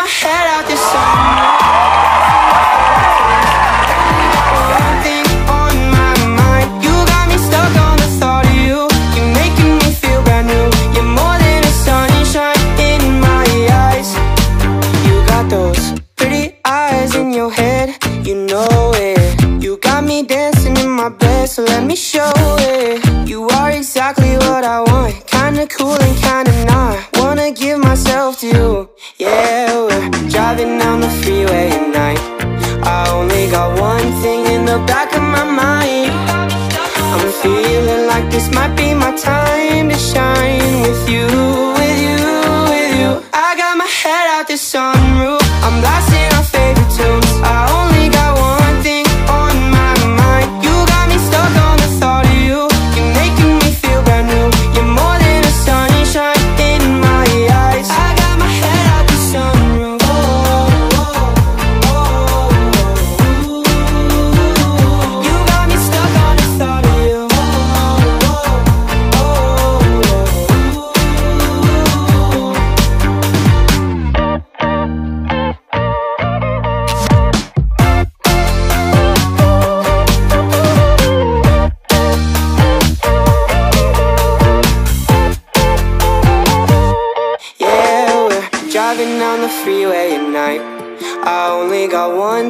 my head out this summer. the back of my mind. I'm feeling like this might be my time to shine.